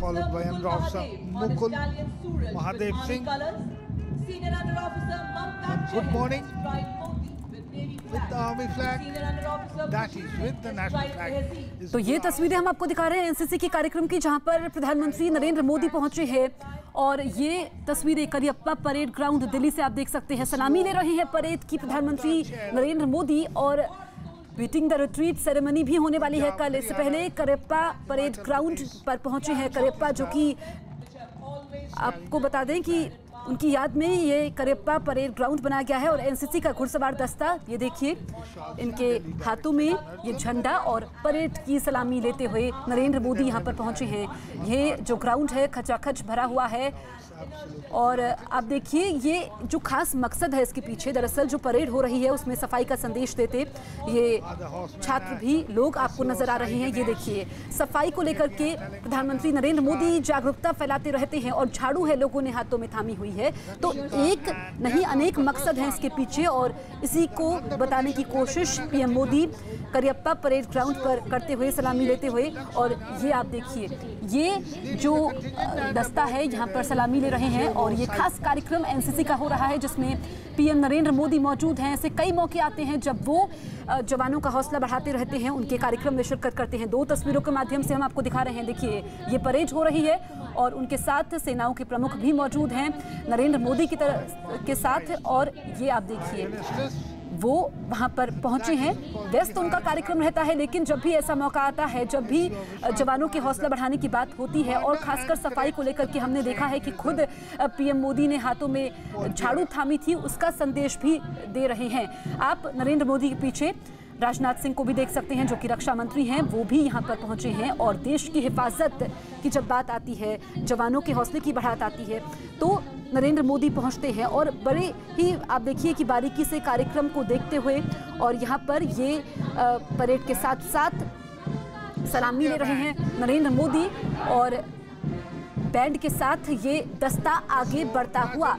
followed by Under Officer Mukul Mahadev Singh. Good morning. With the army flag, that is with the national flag. तो ये तस्वीरें हम आपको दिखा रहे हैं एनसीसी के कार्यक्रम की जहाँ पर प्रधानमंत्री नरेंद्र मोदी पहुँचे हैं। और ये तस्वीरें करियप्पा परेड ग्राउंड दिल्ली से आप देख सकते हैं। सलामी ले रहे हैं परेड की प्रधानमंत्री नरेंद्र मोदी और बीटिंग द रिट्रीट सेरेमनी भी होने वाली है कल। इससे पहले करेप्पा परेड ग्राउंड पर पहुँचे हैं करियप्पा जो कि आपको बता दें कि उनकी याद में ये करियप्पा परेड ग्राउंड बनाया गया है और एनसीसी का घुड़सवार दस्ता, ये देखिए, इनके हाथों में ये झंडा और परेड की सलामी लेते हुए नरेंद्र मोदी यहाँ पर पहुँचे हैं। ये जो ग्राउंड है, खचाखच भरा हुआ है। और आप देखिए, ये जो खास मकसद है इसके पीछे, दरअसल जो परेड हो रही है, उसमें सफ़ाई का संदेश देते ये छात्र भी लोग आपको नज़र आ रहे हैं। ये देखिए, सफ़ाई को लेकर के प्रधानमंत्री नरेंद्र मोदी जागरूकता फैलाते रहते हैं और झाड़ू है लोगों ने हाथों में थामी हुई है। तो एक नहीं, अनेक मकसद हैं इसके पीछे और इसी को बताने की कोशिश PM Modi Cariappa parade ground पर करते हुए, सलामी लेते हुए और ये आप देखिए, ये जो दस्ता है यहाँ पर सलामी ले रहे हैं और ये खास कार्यक्रम एनसीसी का हो रहा है जिसमें पीएम नरेंद्र मोदी मौजूद हैं। ऐसे कई मौके आते हैं जब वो जवानों का हौसला बढ़ाते रहते हैं, उनके कार्यक्रम में शिरकत करते हैं। दो तस्वीरों के माध्यम से हम आपको दिखा रहे हैं। देखिए, ये परेड हो रही है और उनके साथ सेनाओं के प्रमुख भी मौजूद हैं। नरेंद्र मोदी की तरह, के साथ और ये आप देखिए, वो वहाँ पर पहुँचे हैं। व्यस्त तो उनका कार्यक्रम रहता है, लेकिन जब भी ऐसा मौका आता है, जब भी जवानों की हौसला बढ़ाने की बात होती है और खासकर सफ़ाई को लेकर के हमने देखा है कि खुद पीएम मोदी ने हाथों में झाड़ू थामी थी, उसका संदेश भी दे रहे हैं। आप नरेंद्र मोदी के पीछे राजनाथ सिंह को भी देख सकते हैं, जो कि रक्षा मंत्री हैं, वो भी यहाँ पर पहुँचे हैं और देश की हिफाजत की जब बात आती है, जवानों के हौसले की बढ़ात आती है तो नरेंद्र मोदी पहुँचते हैं और बड़े ही, आप देखिए कि बारीकी से कार्यक्रम को देखते हुए और यहाँ पर ये परेड के साथ साथ सलामी ले रहे हैं नरेंद्र मोदी और बैंड के साथ ये दस्ता आगे बढ़ता हुआ।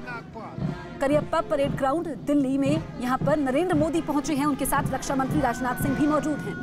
करियप्पा परेड ग्राउंड दिल्ली में यहाँ पर नरेंद्र मोदी पहुँचे हैं। उनके साथ रक्षा मंत्री राजनाथ सिंह भी मौजूद हैं।